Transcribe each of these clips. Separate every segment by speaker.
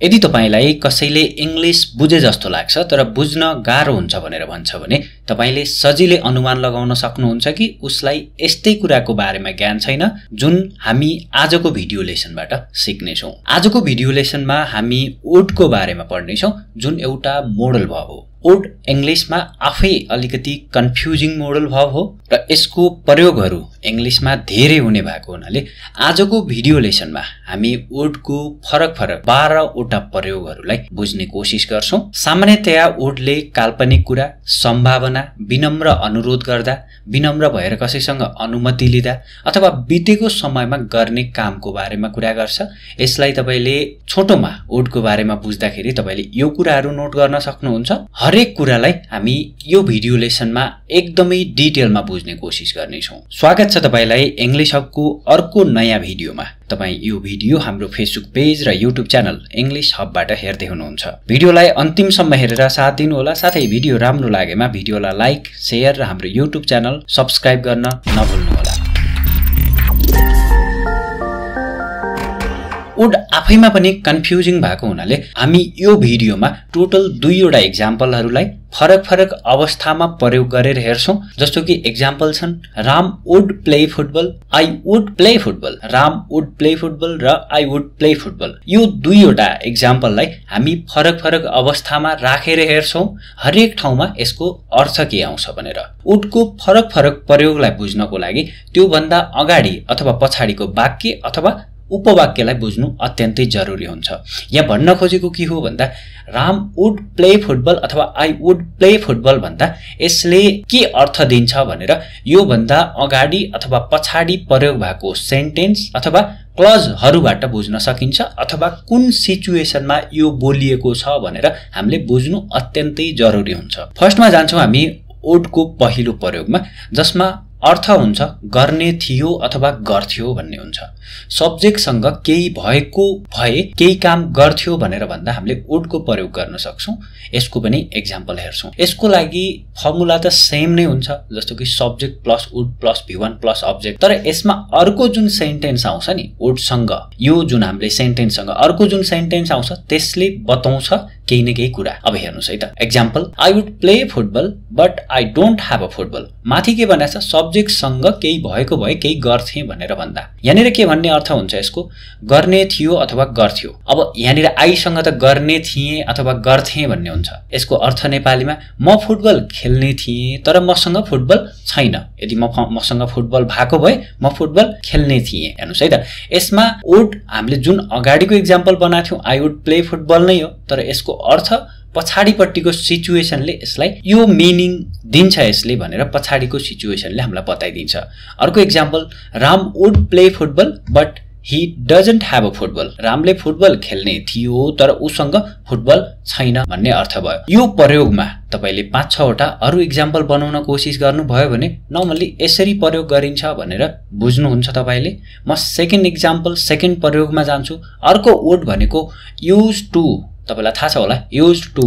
Speaker 1: यदि तपाईँलाई कसैले इङ्ग्लिस बुझे जस्तो लाग्छ तर बुझ्न गाह्रो हुन्छ भनेर भन्छ भने तपाईँले सजिलै अनुमान लगाउन सक्नुहुन्छ कि उसलाई यस्तै कुराको बारेमा ज्ञान छैन जुन हामी आजको भिडियो लेसनबाट सिक्नेछौँ। आजको भिडियो लेसनमा हामी वुडको बारेमा पढ्नेछौँ जुन एउटा मोडल भव हो। ओड इङ्ग्लिसमा आफै अलिकति कन्फ्युजिङ मोडल भव हो र यसको प्रयोगहरू इङ्ग्लिसमा धेरै हुने भएको हुनाले आजको भिडियो लेसनमा हामी ओडको फरक फरक बाह्रवटा प्रयोगहरूलाई बुझ्ने कोसिस गर्छौँ। सामान्यतया ओडले काल्पनिक कुरा सम्भावना विनम्र अनुरोध गर्दा विनम्र भएर कसैसँग अनुमति लिँदा अथवा बितेको समयमा गर्ने कामको बारेमा कुरा गर्छ। यसलाई तपाईँले छोटोमा ओडको बारेमा बुझ्दाखेरि तपाईँले यो कुराहरू नोट गर्न सक्नुहुन्छ। हरेक कुरालाई हामी यो भिडियो लेसनमा एकदमै डिटेलमा बुझ्ने कोसिस गर्नेछौँ। स्वागत छ तपाईँलाई इङ्ग्लिस हबको अर्को नयाँ भिडियोमा। तपाईँ यो भिडियो हाम्रो फेसबुक पेज र युट्युब च्यानल इङ्ग्लिस हबबाट हेर्दै हुनुहुन्छ। भिडियोलाई अन्तिमसम्म हेरेर साथ दिनुहोला साथै भिडियो राम्रो लागेमा भिडियोलाई लाइक सेयर र हाम्रो युट्युब च्यानल सब्सक्राइब गर्न नभुल्नुहोला। वुड आफैमा पनि कन्फ्युजिङ भएको हुनाले हामी यो भिडियोमा टोटल दुईवटा इक्जाम्पलहरूलाई फरक फरक अवस्थामा प्रयोग गरेर हेर्छौँ जस्तो कि इक्जाम्पल छन् Ram would play football I would play football Ram would play football र आई वुड प्ले फुटबल यो दुईवटा इक्जाम्पललाई हामी फरक फरक अवस्थामा राखेर हेर्छौँ हरेक ठाउँमा यसको अर्थ के आउँछ भनेर। वुडको फरक फरक प्रयोगलाई बुझ्नको लागि त्योभन्दा अगाडि अथवा पछाडिको वाक्य अथवा उपवाक्यलाई बुझ्नु अत्यन्तै जरुरी हुन्छ। यहाँ भन्न खोजेको के हो भन्दा राम वुड प्ले फुटबल अथवा आई वुड प्ले फुटबल भन्दा यसले के अर्थ दिन्छ भनेर योभन्दा अगाडि अथवा पछाडि प्रयोग भएको सेन्टेन्स अथवा क्लजहरूबाट बुझ्न सकिन्छ अथवा कुन सिचुएसनमा यो बोलिएको छ भनेर हामीले बुझ्नु अत्यन्तै जरुरी हुन्छ। फर्स्टमा जान्छौँ हामी ओडको पहिलो प्रयोगमा जसमा अर्थ हुन्छ गर्ने थियो अथवा गर्थ्यो भन्ने हुन्छ। सब्जेक्टसँग केही भएको भए केही काम गर्थ्यो भनेर भन्दा हामीले वुडको प्रयोग गर्न सक्छौँ। यसको पनि इक्जाम्पल हेर्छौँ। यसको लागि फर्मुला त सेम नै हुन्छ जस्तो कि subject plus would plus V one plus object तर यसमा अर्को जुन सेन्टेन्स आउँछ नि वुडसँग यो जुन हामीले सेन्टेन्ससँग अर्को जुन सेन्टेन्स आउँछ त्यसले बताउँछ केही न केही कुरा। अब हेर्नुहोस् है त। Example I would play football but I don't have a football माथि के भनेको छ? सब्जेक्टसँग केही भएको भए केही गर्थेँ भनेर भन्दा। यहाँनिर के भन्ने अर्थ हुन्छ यसको? गर्ने थियो अथवा गर्थ्यो। अब यहाँनिर आईसँग त गर्ने थिएँ अथवा गर्थेँ भन्ने हुन्छ। यसको अर्थ नेपालीमा म फुटबल खेल्ने थिएँ तर मसँग फुटबल छैन। यदि म मसँग फुटबल भएको भए म फुटबल खेल्ने थिएँ। हेर्नुहोस् है त। यसमा वुड हामीले जुन अगाडिको इक्जाम्पल बनाएको थियौँ आई वुड प्ले फुटबल नै हो। तर यसको अर्थ पछाडिपट्टिको सिचुएसनले यसलाई यो मिनिङ दिन्छ यसले भनेर पछाडिको सिचुएसनले हामीलाई बताइदिन्छ। अर्को example Ram would play football but he doesn't have a football रामले फुटबल खेल्ने थियो तर उसँग फुटबल छैन भन्ने अर्थ भयो। यो प्रयोगमा तपाईँले पाँच छवटा अरू इक्जाम्पल बनाउन कोसिस गर्नुभयो भने नर्मल्ली यसरी प्रयोग गरिन्छ भनेर बुझ्नुहुन्छ तपाईँले। म सेकेन्ड इक्जाम्पल सेकेन्ड प्रयोगमा जान्छु। अर्को वर्ड भनेको युज टु तपाईँलाई थाहा छ होला। युज टु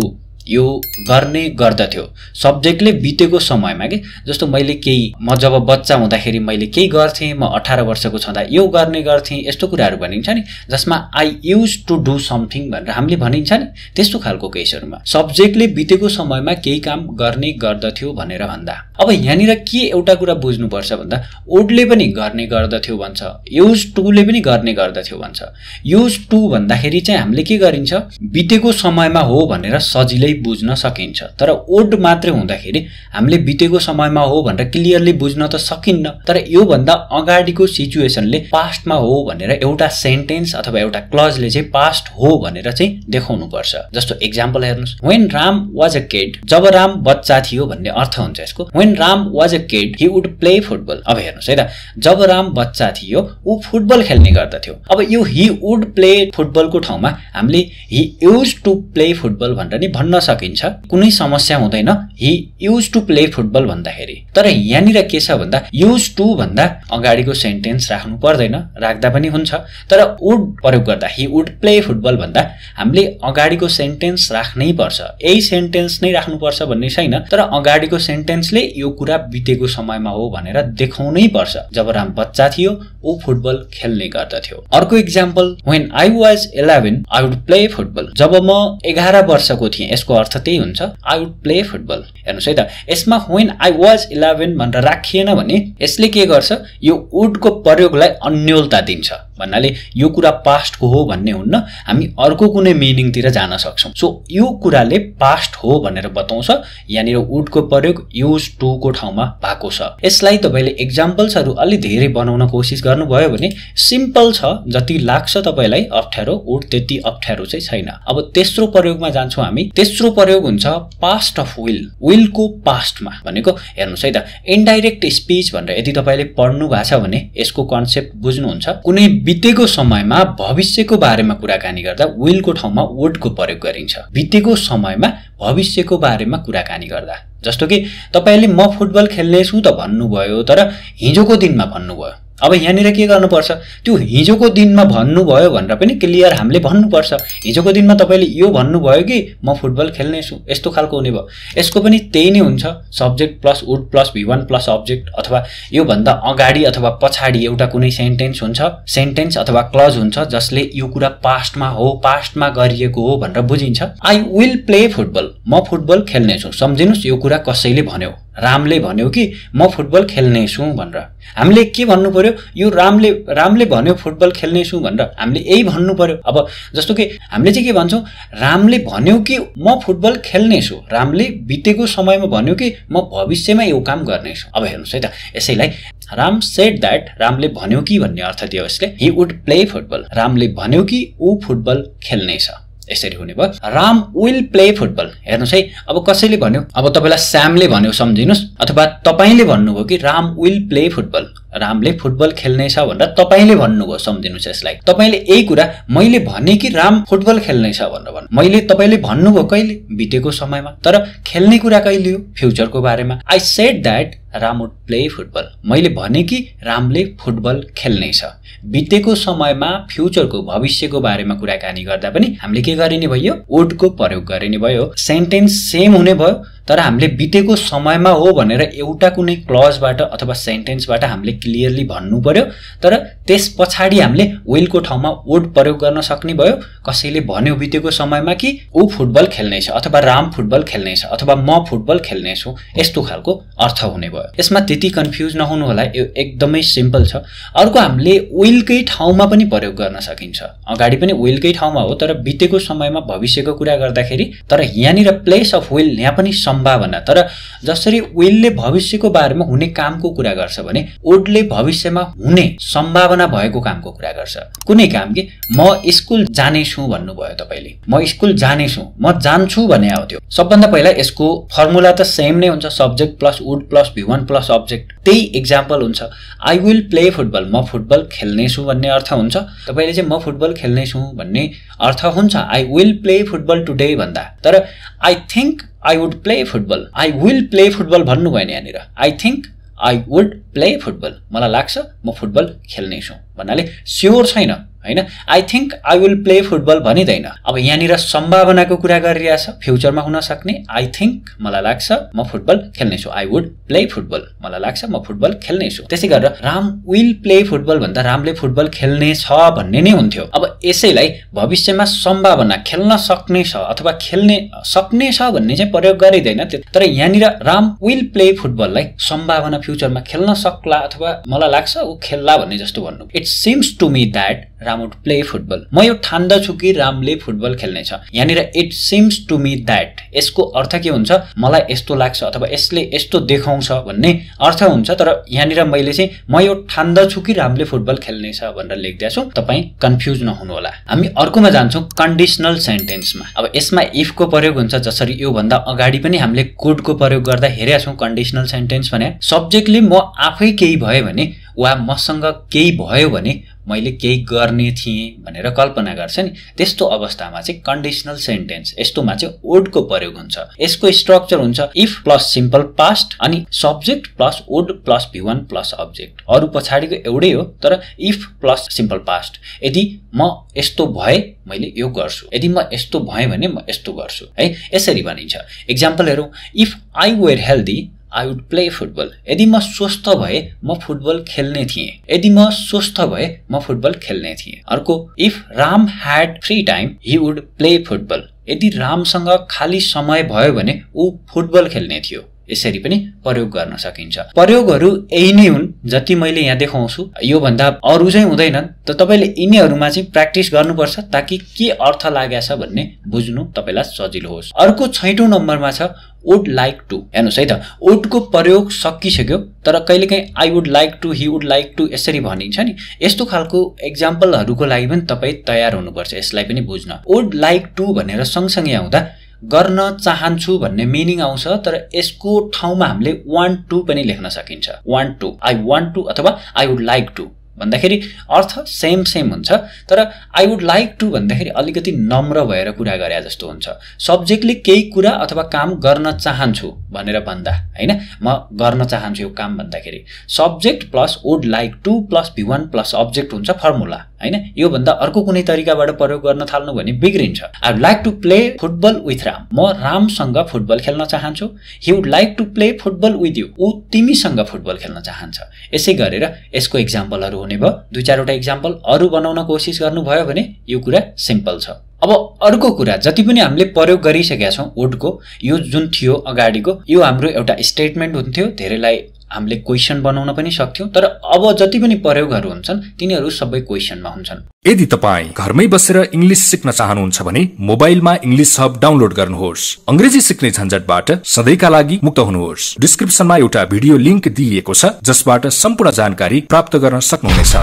Speaker 1: यो गर्ने गर्दथ्यो। सब्जेक्टले बितेको समयमा कि जस्तो मैले केही म जब बच्चा हुँदाखेरि मैले केही गर्थेँ म अठार वर्षको छँदा यो गर्ने गर्थेँ यस्तो कुराहरू भनिन्छ नि जसमा I use to do something भनेर हामीले भनिन्छ नि त्यस्तो खालको केसहरूमा। सब्जेक्टले बितेको समयमा केही काम गर्ने गर्दथ्यो भनेर भन्दा। अब यहाँनिर के एउटा कुरा बुझ्नुपर्छ भन्दा ओडले पनि गर्ने गर्दथ्यो भन्छ युज टुले पनि गर्ने गर्दथ्यो भन्छ। युज टु भन्दाखेरि चाहिँ हामीले के गरिन्छ बितेको समयमा हो भनेर सजिलै बुझ्न सकिन्छ। तर ओड मात्रै हुँदाखेरि हामीले बितेको समयमा हो भनेर क्लियरली बुझ्न त सकिन्न। तर योभन्दा अगाडिको सिचुएसनले पास्टमा हो भनेर एउटा सेन्टेन्स अथवा एउटा क्लजले चाहिँ पास्ट हो भनेर चाहिँ देखाउनु पर्छ जस्तो इक्जाम्पल हेर्नुहोस्। When Ram was a kid जब राम बच्चा थियो भन्ने अर्थ हुन्छ यसको। When Ram was a kid he would play football अब हेर्नुहोस् है त। जब राम बच्चा थियो ऊ फुटबल खेल्ने गर्दथ्यो। अब यो हि वुड प्ले फुटबलको ठाउँमा हामीले he use to play football भनेर नि भन्न सकिन्छ। कुनै समस्या हुँदैन। He use to play football भन्दाखेरि। तर यहाँनिर के छ भन्दा युज टु भन्दा अगाडिको सेन्टेन्स राख्नु पर्दैन राख्दा पनि हुन्छ। तर वुड प्रयोग गर्दा हि वुड प्ले फुटबल भन्दा हामीले अगाडिको सेन्टेन्स राख्नै पर्छ। यही सेन्टेन्स नै राख्नुपर्छ भन्ने छैन। तर अगाडिको सेन्टेन्सले यो कुरा बितेको समयमा हो भनेर देखाउनै पर्छ। जब राम बच्चा थियो ऊ फुटबल खेल्ने गर्दथ्यो। अर्को example when I was eleven I would play football जब म एघार वर्षको थिएँ अर्थ त्यही हुन्छ आई वुड प्ले फुटबल हेर्नुहोस् है त यसमा वेन आई वाज इलेभेन भनेर राखिएन भने यसले के गर्छ? यो वुडको प्रयोगलाई अन्यलता दिन्छ। भन्नाले यो कुरा पास्टको हो भन्ने हुन्न। हामी अर्को कुनै मिनिङतिर जान सक्छौँ। सो यो कुराले पास्ट हो भनेर बताउँछ। यहाँनिर वुडको प्रयोग युज टुको ठाउँमा भएको छ। यसलाई तपाईँले इक्जाम्पल्सहरू अलि धेरै बनाउन कोसिस गर्नुभयो भने सिम्पल छ जति लाग्छ तपाईँलाई अप्ठ्यारो वुड त्यति अप्ठ्यारो चाहिँ छैन। अब तेस्रो प्रयोगमा जान्छौँ हामी। तेस्रो प्रयोग हुन्छ पास्ट अफ विल विलको पास्टमा भनेको हेर्नुहोस् है त। इन्डाइरेक्ट स्पिच भनेर यदि तपाईँले पढ्नु भएको छ भने यसको कन्सेप्ट बुझ्नुहुन्छ। कुनै बितेको समयमा भविष्यको बारेमा कुराकानी गर्दा विलको ठाउँमा वुडको प्रयोग गरिन्छ। बितेको समयमा भविष्यको बारेमा कुराकानी गर्दा। जस्तो कि तपाईँले म फुटबल खेल्नेछु त भन्नुभयो तर हिजोको दिनमा भन्नुभयो। अब यहाँनिर के गर्नुपर्छ? त्यो हिजोको दिनमा भन्नुभयो भनेर पनि क्लियर हामीले भन्नुपर्छ। हिजोको दिनमा तपाईँले यो भन्नुभयो कि म फुटबल खेल्नेछु यस्तो खालको हुने भयो। यसको पनि त्यही नै हुन्छ। Subject plus would plus V one plus object अथवा योभन्दा अगाडि अथवा पछाडि एउटा कुनै सेन्टेन्स हुन्छ। सेन्टेन्स अथवा क्लज हुन्छ जसले यो कुरा पास्टमा हो पास्टमा गरिएको हो भनेर बुझिन्छ। आई विल प्ले फुटबल म फुटबल खेल्नेछु सम्झिनुहोस् यो कुरा कसैले भन्यो। रामले भन्यो कि म फुटबल खेल्नेछु भनेर। हामीले के भन्नु पर्यो? यो रामले रामले भन्यो फुटबल खेल्नेछु भनेर। हामीले यही भन्नु पर्यो। अब जस्तो कि हामीले चाहिँ के भन्छौँ? रामले भन्यो कि म फुटबल खेल्नेछु रामले बितेको समयमा भन्यो कि म भविष्यमा यो काम गर्नेछु अब हेर्नुहोस् है त यसैलाई राम सेट द्याट रामले भन्यो कि भन्ने अर्थ दियो यसले। हि वुड प्ले फुटबल रामले भन्यो कि ऊ फुटबल खेल्नेछ यसरी हुने भयो। राम विल प्ले फुटबल हेर्नुहोस् है अब कसैले भन्यो? अब तपाईँलाई स्यामले भन्यो सम्झिनुहोस्। अथवा तपाईँले भन्नुभयो कि राम विल प्ले फुटबल रामले फुटबल खेल्नेछ भनेर तपाईँले भन्नुभयो सम्झिनुहोस् यसलाई। तपाईँले यही कुरा मैले भने कि राम फुटबल खेल्नेछ भनेर भन्नु। मैले तपाईँले भन्नुभयो कहिले? बितेको समयमा। तर खेल्ने कुरा कहिले हो? फ्युचरको बारेमा। I said that Ram would play football मैले भने कि रामले फुटबल खेल्नेछ बितेको समयमा फ्युचरको भविष्यको बारेमा कुराकानी गर्दा पनि हामीले के गरिने भयो? वुडको प्रयोग गरिने भयो। सेन्टेन्स सेम हुने भयो। तर हामीले बितेको समयमा हो भनेर एउटा कुनै क्लजबाट अथवा सेन्टेन्सबाट हामीले क्लियरली भन्नु पर्यो। तर त्यस पछाडि हामीले विलको ठाउँमा वुड प्रयोग गर्न सक्ने भयो। कसैले भन्यो बितेको समयमा कि ऊ फुटबल खेल्नेछ अथवा राम फुटबल खेल्नेछ अथवा म फुटबल खेल्नेछु यस्तो खालको अर्थ हुने भयो। यसमा त्यति कन्फ्युज नहुनु होला यो एकदमै सिम्पल छ। अर्को हामीले विलकै ठाउँमा पनि प्रयोग गर्न सकिन्छ। अगाडि पनि विलकै ठाउँमा हो तर बितेको समयमा भविष्यको कुरा गर्दाखेरि तर यहाँनिर प्लेस अफ विल यहाँ पनि सम्भावना। तर जसरी विलले भविष्यको बारेमा हुने कामको कुरा गर्छ भने वुडले भविष्यमा हुने सम्भावना भएको कामको कुरा गर्छ। कुनै काम कि म स्कुल जानेछु भन्नुभयो तपाईँले। म स्कुल जानेछु म जान्छु भने आउँथ्यो त्यो। सबभन्दा पहिला यसको फर्मुला त सेम नै हुन्छ subject plus would plus V plus object त्यही इक्जाम्पल हुन्छ। आई विल प्ले फुटबल म फुटबल खेल्नेछु भन्ने अर्थ हुन्छ। तपाईँले चाहिँ म फुटबल खेल्नेछु भन्ने अर्थ हुन्छ। I will play football today भन्दा। तर I think I would play football I will play football भन्नुभयो नि यहाँनिर. I think I would play football मलाई लाग्छ म फुटबल खेल्नेछु भन्नाले स्योर छैन। होइन? I think I will play football भनिँदैन। अब यहाँनिर सम्भावनाको कुरा गरिरहेछ फ्युचरमा हुन सक्ने। आई थिङ्क मलाई लाग्छ म फुटबल खेल्नेछु। आई वुड प्ले फुटबल मलाई लाग्छ म फुटबल खेल्नेछु। त्यसै गरेर राम विल प्ले फुटबल भन्दा रामले फुटबल खेल्ने छ भन्ने नै हुन्थ्यो। अब यसैलाई भविष्यमा सम्भावना खेल्न सक्ने छ अथवा खेल्ने सक्ने छ भन्ने चाहिँ प्रयोग गरिँदैन। तर यहाँनिर राम विल प्ले फुटबललाई सम्भावना फ्युचरमा खेल्न सक्ला अथवा मलाई लाग्छ ऊ खेल्ला भन्ने जस्तो भन्नु। It seems to me that Ram would play football म यो ठान्दछु कि रामले फुटबल खेल्नेछ। यहाँनिर it seems to me that यसको अर्थ के हुन्छ? मलाई यस्तो लाग्छ अथवा यसले यस्तो देखाउँछ भन्ने अर्थ हुन्छ तर यहाँनिर मैले चाहिँ म यो ठान्दछु कि रामले फुटबल खेल्नेछ भनेर लेखिदिएको छु। तपाईँ कन्फ्युज नहुनु होला हामी अर्कोमा जान्छौँ कन्डिसनल सेन्टेन्समा अब यसमा इफको प्रयोग हुन्छ जसरी योभन्दा अगाडि पनि हामीले कोडको प्रयोग गर्दा हेरेका छौँ कन्डिसनल सेन्टेन्स भने सब्जेक्टले म आफै केही भयो भने वा मसँग केही भयो भने मैले केही गर्ने थिएँ भनेर कल्पना गर्छ नि। त्यस्तो अवस्थामा चाहिँ कन्डिसनल सेन्टेन्स यस्तोमा चाहिँ ओडको प्रयोग हुन्छ। यसको स्ट्रक्चर हुन्छ इफ प्लस सिम्पल पास्ट अनि subject plus would plus V plus object अरू पछाडिको एउटै हो तर इफ प्लस सिम्पल पास्ट यदि म यस्तो भए मैले यो गर्छु। यदि म यस्तो भएँ भने म यस्तो गर्छु। है यसरी भनिन्छ। इक्जाम्पल हेरौँ। If I were healthy I would play football यदि म स्वस्थ भए म फुटबल खेल्ने थिएँ. यदि म स्वस्थ भए म फुटबल खेल्ने थिएँ. अर्को if Ram had free time he would play football यदि रामसँग खाली समय भयो भने ऊ फुटबल खेल्ने थियो. यसरी पनि प्रयोग गर्न सकिन्छ. प्रयोगहरू यही नै हुन् जति मैले यहाँ देखाउँछु. योभन्दा अरू चाहिँ हुँदैनन्. त तपाईँले यिनीहरूमा चाहिँ प्र्याक्टिस गर्नुपर्छ ताकि के अर्थ लागेको छ भन्ने बुझ्नु तपाईँलाई सजिलो होस्. अर्को छैटौँ नम्बरमा छ वुड लाइक टु हेर्नुहोस् है त वुडको प्रयोग सकिसक्यो तर कहिलेकाहीँ I would like to he would like to यसरी भनिन्छ नि। यस्तो खालको इक्जाम्पलहरूको लागि पनि तपाईँ तयार हुनुपर्छ यसलाई पनि बुझ्न। वुड लाइक टु भनेर सँगसँगै आउँदा गर्न चाहन्छु भन्ने मिनिङ आउँछ तर यसको ठाउँमा हामीले वान टू पनि लेख्न सकिन्छ। Want to I want to अथवा आई वुड लाइक टू भन्दाखेरि अर्थ सेम सेम हुन्छ। तर आई वुड लाइक टु भन्दाखेरि अलिकति नम्र भएर कुरा गरे जस्तो हुन्छ। सब्जेक्टले केही कुरा अथवा काम गर्न चाहन्छु भनेर भन्दा होइन? म गर्न चाहन्छु यो काम भन्दाखेरि। Subject plus would like to plus V one plus object हुन्छ फर्मुला होइन? योभन्दा अर्को कुनै तरिकाबाट प्रयोग गर्न थाल्नु भने बिग्रिन्छ। I would like to play football with Ram म रामसँग फुटबल खेल्न चाहन्छु। He would like to play football with you ऊ तिमीसँग फुटबल खेल्न चाहन्छ। यसै गरेर यसको इक्जाम्पलहरू हुने भयो। दुई चारवटा इक्जाम्पल अरू बनाउन कोसिस गर्नुभयो भने यो कुरा सिम्पल छ। अब अर्को कुरा जति पनि हामीले प्रयोग गरिसकेका छौँ वुडको यो जुन थियो अगाडिको यो हाम्रो एउटा स्टेटमेन्ट हुन्थ्यो। धेरैलाई हामीले क्वेसन बनाउन पनि सक्थ्यौँ तर अब जति पनि प्रयोगहरू हुन्छन् तिनीहरू सबै क्वेसनमा हुन्छन्।
Speaker 2: यदि तपाईँ घरमै बसेर इङ्ग्लिस सिक्न चाहनुहुन्छ भने मोबाइलमा इङ्ग्लिस हब डाउनलोड गर्नुहोस्। अङ्ग्रेजी सिक्ने झन्झटबाट सधैँका लागि मुक्त हुनुहोस्। डिस्क्रिप्सनमा एउटा भिडियो लिङ्क दिइएको छ जसबाट सम्पूर्ण जानकारी प्राप्त गर्न सक्नुहुनेछ।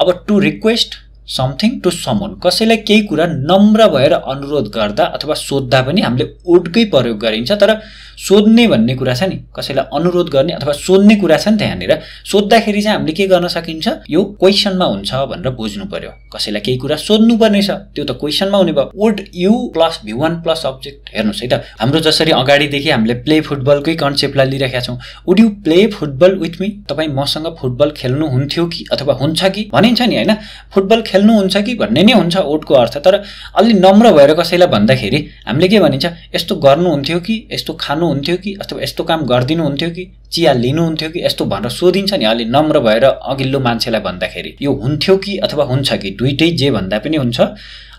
Speaker 1: अब to request something to someone कसैलाई केही कुरा नम्र भएर अनुरोध गर्दा अथवा सोद्धा पनि हामीले उडकै प्रयोग गरिन्छ तर सोध्ने भन्ने कुरा छ नि। कसैलाई अनुरोध गर्ने अथवा सोध्ने कुरा छ नि त्यहाँनिर। सोद्धाखेरि चाहिँ हामीले के गर्न सकिन्छ? यो क्वेसनमा हुन्छ भनेर बुझ्नु पर्यो। कसैलाई केही कुरा सोध्नु पर्ने छ त्यो त क्वेसनमा हुने भयो। Would you plus V one plus object हेर्नुहोस् है त। हाम्रो जसरी अगाडिदेखि हामीले प्ले फुटबलकै कन्सेप्टलाई लिइरहेका छौँ। Would you play football with me तपाईँ मसँग फुटबल खेल्नु हुन्थ्यो कि अथवा हुन्छ कि? भनिन्छ नि होइन? फुटबल खेल्नुहुन्छ कि भन्ने नै हुन्छ ओटको अर्थ। तर अलि नम्र भएर कसैलाई भन्दाखेरि हामीले के भनिन्छ यस्तो गर्नुहुन्थ्यो कि यस्तो खानुहुन्थ्यो कि अथवा यस्तो काम गरिदिनुहुन्थ्यो कि चिया लिनुहुन्थ्यो कि? यस्तो भनेर सोधिन्छ नि। अलि नम्र भएर अघिल्लो मान्छेलाई भन्दाखेरि यो हुन्थ्यो कि अथवा हुन्छ कि? दुइटै जे भन्दा पनि हुन्छ।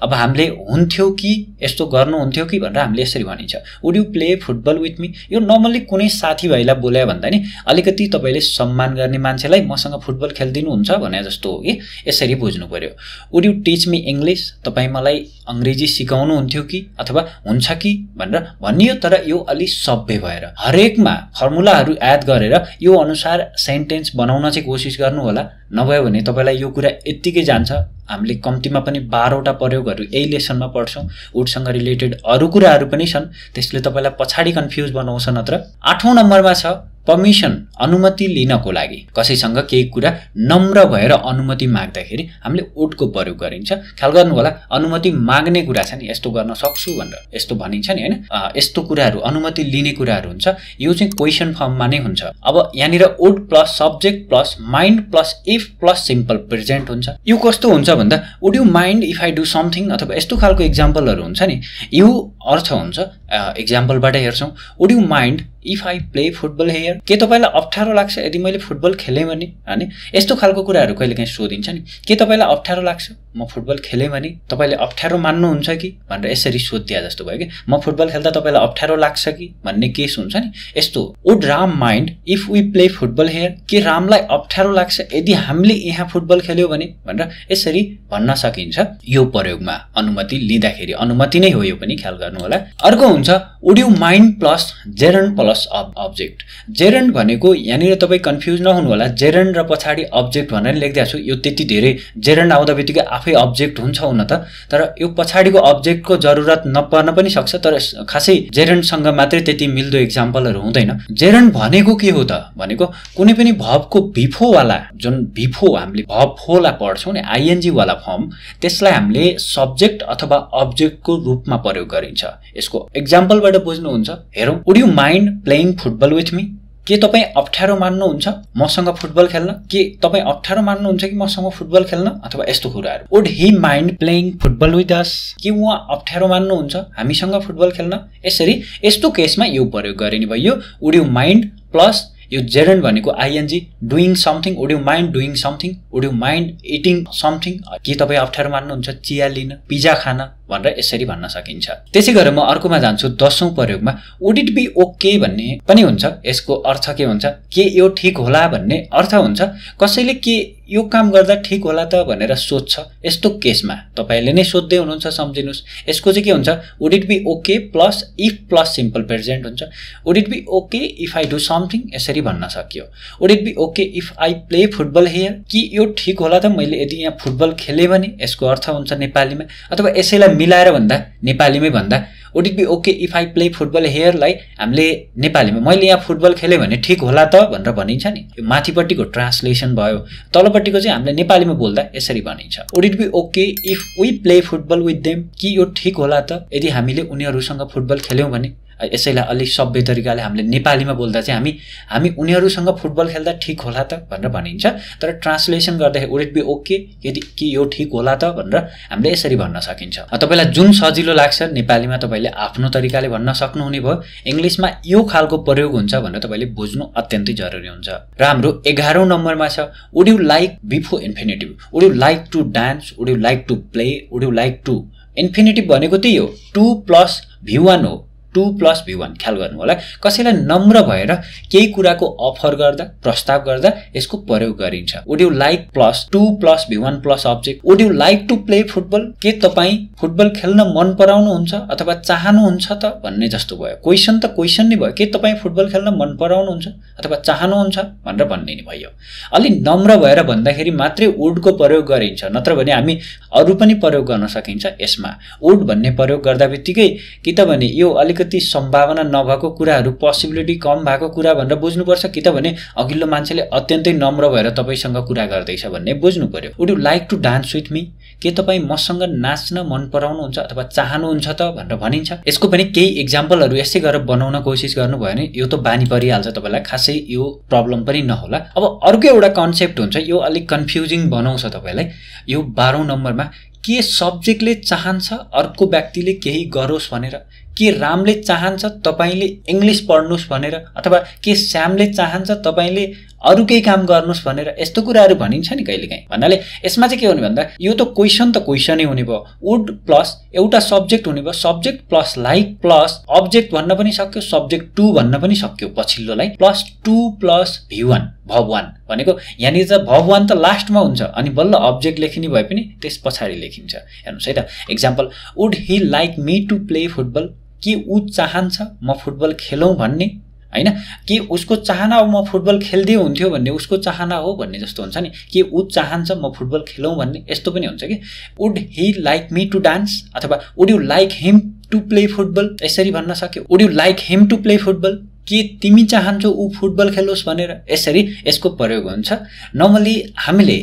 Speaker 1: अब हामीले हुन्थ्यो कि यस्तो गर्नुहुन्थ्यो कि भनेर हामीले यसरी भनिन्छ। Would you play football with me यो नर्मल्ली कुनै साथीभाइलाई बोल्यो भन्दा नि अलिकति तपाईँले सम्मान गर्ने मान्छेलाई मसँग फुटबल खेलिदिनुहुन्छ भने जस्तो हो कि? यसरी बुझ्नु पऱ्यो would you teach me English तपाईँ मलाई अङ्ग्रेजी सिकाउनुहुन्थ्यो कि? अथवा हुन्छ कि? भनेर भनियो तर यो अलि सभ्य भएर। हरेकमा फर्मुलाहरू एड गरेर यो अनुसार सेन्टेन्स बनाउन चाहिँ कोसिस गर्नु होला नभयो भने तपाईँलाई यो कुरा यत्तिकै जान्छ। हामीले कम्तीमा पनि बाह्रवटा प्रयोगहरू यही लेसनमा पढ्छौँ। उडसँग रिलेटेड अरू कुराहरू पनि छन्। त्यसले तपाईँलाई पछाडि कन्फ्युज बनाउँछ नत्र। आठौँ नम्बरमा छ पर्मिसन अनुमति लिनको लागि। कसैसँग केही कुरा नम्र भएर अनुमति माग्दाखेरि हामीले ओटको प्रयोग गरिन्छ। ख्याल गर्नु होला अनुमति माग्ने कुरा छ नि यस्तो गर्न सक्छु भनेर। यस्तो भनिन्छ नि होइन यस्तो कुराहरू अनुमति लिने कुराहरू हुन्छ। यो चाहिँ क्वेसन फर्ममा नै हुन्छ। अब यहाँनिर would plus subject plus mind plus if plus simple present हुन्छ। यो कस्तो हुन्छ भन्दा would you mind if I do something अथवा यस्तो खालको इक्जाम्पलहरू हुन्छ नि। यो अर्थ हुन्छ इक्जाम्पलबाट हेर्छौँ। Would you mind if I play football here के तपाईँलाई अप्ठ्यारो लाग्छ यदि मैले फुटबल खेलेँ भने? होइन यस्तो खालको कुराहरू कहिले काहीँ सोधिन्छ नि? के तपाईँलाई अप्ठ्यारो लाग्छ? म फुटबल खेलेँ भने तपाईँले अप्ठ्यारो मान्नुहुन्छ कि? भनेर यसरी सोधिदिया जस्तो भयो कि? म फुटबल खेल्दा तपाईँलाई अप्ठ्यारो लाग्छ कि? भन्ने केस हुन्छ नि? यस्तो। Would Ram mind if we play football here के रामलाई अप्ठ्यारो लाग्छ यदि हामीले यहाँ फुटबल खेल्यो भने? भनेर यसरी भन्न सकिन्छ। यो प्रयोगमा अनुमति लिँदाखेरि अनुमति नै हो यो पनि ख्याल गर्नु होला अर्को हुन्छ। Would you mind plus gerund plus अब अब्जेक्ट जेरन भनेको यहाँनिर तपाईँ कन्फ्युज नहुनु होला। जेरन र पछाडि अब्जेक्ट भनेर लेखिदिएको छु। यो त्यति धेरै जेरन आउँदा बित्तिकै आफै अब्जेक्ट हुन्छ हुन त। तर यो पछाडिको अब्जेक्टको जरुरत नपर्न पनि सक्छ। तर खासै जेरनसँग मात्रै त्यति मिल्दो इक्जाम्पलहरू हुँदैन। जेरन भनेको के हो त? भनेको कुनै पनि भवको भिफोवाला जुन भिफो हामीले भवफोलाई पढ्छौँ नि आइएनजीवाला फर्म त्यसलाई हामीले सब्जेक्ट अथवा अब्जेक्टको रूपमा प्रयोग गरिन्छ। यसको इक्जाम्पलबाट बुझ्नुहुन्छ हेरौँ। Would you mind playing football with me के तपाईँ अप्ठ्यारो मान्नुहुन्छ? मसँग फुटबल खेल्न? के तपाईँ अप्ठ्यारो मान्नुहुन्छ कि मसँग फुटबल खेल्न? अथवा यस्तो कुराहरू। Would he mind playing football with us कि उहाँ अप्ठ्यारो मान्नुहुन्छ? हामीसँग फुटबल खेल्न? यसरी यस्तो केसमा यो प्रयोग गरिने भयो। वुड यु माइन्ड प्लस यो जेरन भनेको ING doing something would you mind doing something would you mind eating something के तपाईँ अप्ठ्यारो मान्नुहुन्छ चिया लिन पिज्जा खान भनेर यसरी भन्न सकिन्छ। त्यसै गरेर म अर्कोमा जान्छु दसौँ प्रयोगमा वुड इट बी ओके भन्ने पनि हुन्छ यसको अर्थ के हुन्छ के यो ठिक होला भन्ने अर्थ हुन्छ कसैले के यो काम गर्दा ठिक होला त भनेर सोध्छ। यस्तो केसमा तपाईँले नै सोध्दै हुनुहुन्छ सम्झिनुहोस्। यसको चाहिँ के हुन्छ would it be okay plus if plus simple present हुन्छ। Would it be okay if I do something यसरी भन्न सकियो। Would it be okay if I play football here कि यो ठिक होला त मैले यदि यहाँ फुटबल खेलेँ भने? यसको अर्थ हुन्छ नेपालीमा। अथवा यसैलाई मिलाएर भन्दा नेपालीमै भन्दा would it be okay if I play football हेयरलाई हामीले नेपालीमा मैले यहाँ फुटबल खेलेँ भने ठिक होला त भनेर भनिन्छ नि यो माथिपट्टिको ट्रान्सलेसन भयो तलपट्टिको चाहिँ हामीले नेपालीमा बोल्दा यसरी भनिन्छ would it be okay if we play football with them कि यो ठिक होला त यदि हामीले उनीहरूसँग फुटबल खेल्यौँ भने यसैलाई अलिक सभ्य तरिकाले हामीले नेपालीमा बोल्दा चाहिँ हामी हामी उनीहरूसँग फुटबल खेल्दा ठिक होला त भनेर भनिन्छ। तर ट्रान्सलेसन गर्दाखेरि वुड बी ओके यदि कि यो ठिक होला त भनेर हामीले यसरी भन्न सकिन्छ। तपाईँलाई जुन सजिलो लाग्छ नेपालीमा तपाईँले आफ्नो तरिकाले भन्न सक्नुहुने भयो। इङ्ग्लिसमा यो खालको प्रयोग हुन्छ भनेर तपाईँले बुझ्नु अत्यन्तै जरुरी हुन्छ। र हाम्रो एघारौँ नम्बरमा छ would you like before infinitive would you like to dance would you like to play would you like to infinitive भनेको त्यही हो। टु प्लस भ्यू वान हो। To plus V one. ख्याल गर्नु होला। कसैलाई नम्र भएर केही कुराको अफर गर्दा प्रस्ताव गर्दा यसको प्रयोग गरिन्छ। Would you like plus to plus V one plus object would you like to play football के तपाईँ फुटबल खेल्न मन पराउनुहुन्छ अथवा चाहनुहुन्छ त भन्ने जस्तो भयो। क्वेसन त क्वेसन नै भयो। के तपाईँ फुटबल खेल्न मन पराउनुहुन्छ अथवा चाहनुहुन्छ भनेर भन्ने नि भयो। अलि नम्र भएर भन्दाखेरि मात्रै वुडको प्रयोग गरिन्छ। नत्र भने हामी अरू पनि प्रयोग गर्न सकिन्छ यसमा। वुड भन्ने प्रयोग गर्दा बित्तिकै कि त भने यो अलिक अलिकति सम्भावना नभएको कुराहरू पोसिबिलिटी कम भएको कुरा भनेर बुझ्नुपर्छ कि त भने अघिल्लो मान्छेले अत्यन्तै नम्र भएर तपाईँसँग कुरा गर्दैछ भन्ने बुझ्नु पर्यो would you like to dance with me के तपाईँ मसँग नाच्न मन पराउनुहुन्छ अथवा चाहनुहुन्छ त भनेर भनिन्छ? यसको पनि केही इक्जाम्पलहरू यसै गरेर बनाउन कोसिस गर्नुभयो भने यो त बानी परिहाल्छ तपाईँलाई। खासै यो प्रब्लम पनि नहोला। अब अर्को एउटा कन्सेप्ट हुन्छ यो अलिक कन्फ्युजिङ बनाउँछ तपाईँलाई। यो बाह्रौँ नम्बरमा के सब्जेक्टले चाहन्छ अर्को व्यक्तिले केही गरोस् भनेर। के रामले चाहन्छ तपाईँले इङ्ग्लिस पढ्नुहोस् भनेर अथवा के श्यामले चाहन्छ तपाईँले अरू केही काम गर्नुहोस् भनेर यस्तो कुराहरू भनिन्छ नि कहिलेकाहीँ। भन्नाले यसमा चाहिँ के हुने भन्दा यो त क्वेसन त क्वेसनै हुने भयो। वुड प्लस एउटा सब्जेक्ट हुने भयो। Subject plus like plus object भन्न पनि सक्यो सब्जेक्ट टू भन्न पनि सक्यो पछिल्लोलाई। Plus to plus V one भगवान भनेको यहाँनिर त भगवान त लास्टमा हुन्छ अनि बल्ल अब्जेक्ट लेखिने भए पनि त्यस पछाडि लेखिन्छ। हेर्नुहोस् है त example would he like me to play football के ऊ चाहन्छ म फुटबल खेलौँ भन्ने? होइन? के उसको चाहना हो म फुटबल खेल्दै हुन्थ्यो भन्ने? उसको चाहना हो भन्ने जस्तो हुन्छ नि। के ऊ चाहन्छ म फुटबल खेलौँ भन्ने? यस्तो पनि हुन्छ कि would he like me to dance अथवा would you like him to play football यसरी भन्न सक्यो। Would you like him to play football के तिमी चाहन्छौ ऊ फुटबल खेलोस् भनेर? यसरी यसको प्रयोग हुन्छ। नर्मली हामीले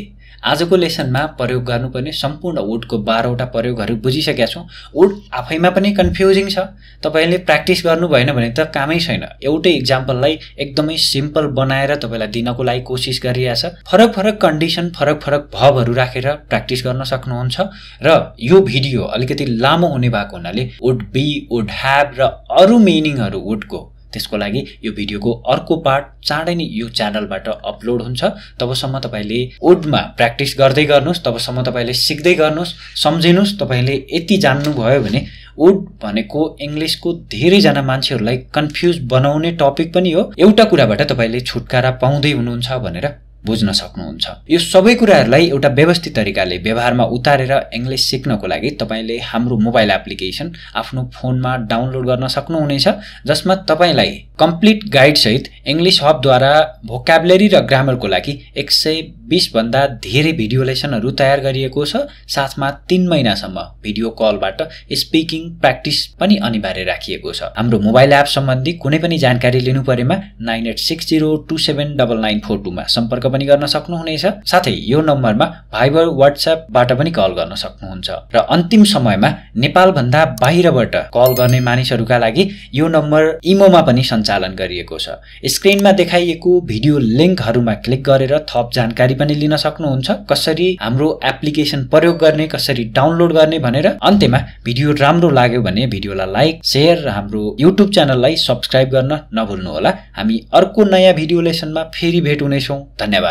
Speaker 1: आजको लेसनमा प्रयोग गर्नुपर्ने सम्पूर्ण वुडको बाह्रवटा प्रयोगहरू बुझिसकेका छौँ। वुड आफैमा पनि कन्फ्युजिङ छ। तपाईँले प्र्याक्टिस गर्नु भएन भने त कामै छैन। एउटै इक्जाम्पललाई एकदमै सिम्पल बनाएर तपाईँलाई दिनको लागि कोसिस गरिरहेछ। फरक फरक कन्डिसन फरक फरक भवहरू राखेर प्र्याक्टिस गर्न सक्नुहुन्छ र यो भिडियो अलिकति लामो हुने भएको हुनाले वुड बी वुड ह्याभ र अरू मिनिङहरू वुडको त्यसको लागि यो भिडियोको अर्को पार्ट चाँडै नै यो च्यानलबाट अपलोड हुन्छ। तबसम्म तपाईँले वुडमा प्र्याक्टिस गर्दै गर्नुहोस् तबसम्म तपाईँले सिक्दै गर्नुहोस् सम्झिनुहोस् तपाईँले यति जान्नुभयो भने वुड भनेको इङ्ग्लिसको धेरैजना मान्छेहरूलाई कन्फ्युज बनाउने टपिक पनि हो। एउटा कुराबाट तपाईँले छुटकारा पाउँदै हुनुहुन्छ भनेर बुझ्न सक्नुहुन्छ। यो सबै कुराहरूलाई एउटा व्यवस्थित तरिकाले व्यवहारमा उतारेर इङ्ग्लिस सिक्नको लागि तपाईँले हाम्रो मोबाइल एप्लिकेसन आफ्नो फोनमा डाउनलोड गर्न सक्नुहुनेछ जसमा तपाईँलाई कम्प्लिट गाइडसहित इङ्ग्लिस हबद्वारा भोकाबुलरी र ग्रामरको लागि एक सय बिसभन्दा धेरै भिडियो लेसनहरू तयार गरिएको छ। साथमा तिन महिनासम्म भिडियो कलबाट स्पिकिङ प्र्याक्टिस पनि अनिवार्य राखिएको छ। हाम्रो मोबाइल एप सम्बन्धी कुनै पनि जानकारी लिनु परेमा nine eight six zero two seven double nine four टूमा सम्पर्क पनि गर्न सक्नुहुनेछ। साथै यो नम्बरमा भाइबर वाट्सएपबाट पनि कल गर्न सक्नुहुन्छ। र अन्तिम समयमा नेपालभन्दा बाहिरबाट कल गर्ने मानिसहरूका लागि यो नम्बर इमोमा पनि सञ्चालन गरिएको छ। स्क्रिनमा देखाइएको भिडियो लिङ्कहरूमा क्लिक गरेर थप जानकारी पनि लिन सक्नुहुन्छ। कसरी हाम्रो एप्लिकेसन प्रयोग गर्ने कसरी डाउनलोड गर्ने भनेर अन्त्यमा भिडियो राम्रो लाग्यो भने भिडियोलाई लाइक सेयर र हाम्रो युट्युब च्यानललाई सब्सक्राइब गर्न नभुल्नुहोला। हामी अर्को नयाँ भिडियो लेसनमा फेरि भेट हुनेछौँ। धन्यवाद।